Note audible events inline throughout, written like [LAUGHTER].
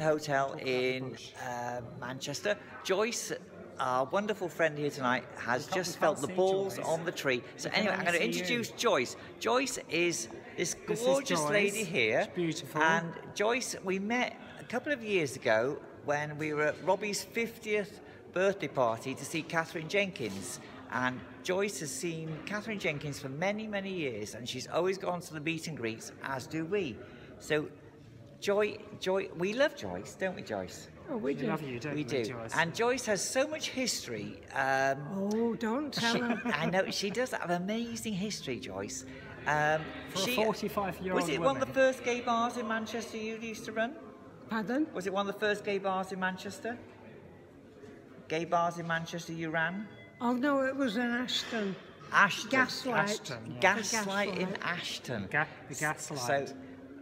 hotel in uh, Manchester. Joyce, our wonderful friend here tonight, has just felt the balls on the tree. So anyway, I'm going to introduce Joyce. Joyce is this This is gorgeous lady here. Beautiful. And Joyce, we met a couple of years ago when we were at Robbie's 50th birthday party to see Katherine Jenkins. And Joyce has seen Katherine Jenkins for many, many years, and she's always gone to the meet and greets, as do we. So, Joy, Joy, we love Joyce, don't we, Joyce? Oh, we We do. love you, don't we we, do. Joyce? And Joyce has so much history. Um, Oh, don't tell she, her. I know she does have amazing history, Joyce. Um, For a she, 45-year-old Was it one of the first gay bars in Manchester you used to run? Pardon? Was it one of the first gay bars in Manchester? Gay bars in Manchester you ran? Oh, no, it was in Ashton. Ashton. Gaslight. Ashton, yeah. Gaslight in Ashton. Ga- the gaslight. So,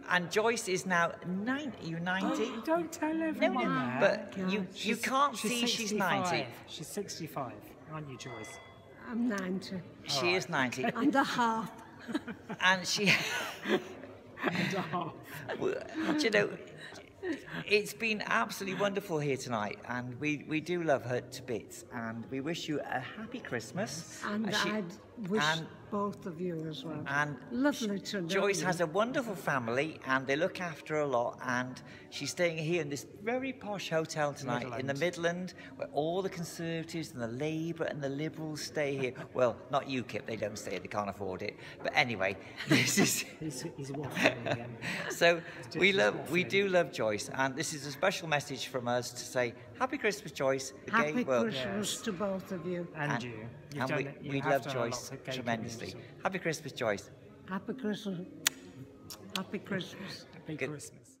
and Joyce is now 90. You're 90? Oh, don't tell everyone no, that. but you, you She's- can't she's see she's 65. 90. She's 65, aren't you, Joyce? I'm 90. She is 90. [LAUGHS] And a half. and she, [LAUGHS] Oh, Well, do you know, it's been absolutely wonderful here tonight, and we, we do love her to bits, and we wish you a happy Christmas. And And she- I'd wish and- both of you as well. and Lovely to know Joyce you. has a wonderful family, and they look after her a lot. And she's staying here in this very posh hotel tonight in the Midland, where all the Conservatives and the Labour and the Liberals stay here. Well, not UKIP; they don't stay; they can't afford it. But anyway, [LAUGHS] this is. he's, he's waffling again. [LAUGHS] So we just love, we do love Joyce, and this is a special message from us to say Happy Christmas, Joyce. The Happy gay world. Christmas Yes. to both of you. And, you. You've and done we. You we love done a lot Joyce tremendously. community. Happy Christmas, Joyce. Happy Christmas. Happy Christmas. Happy Good- Christmas.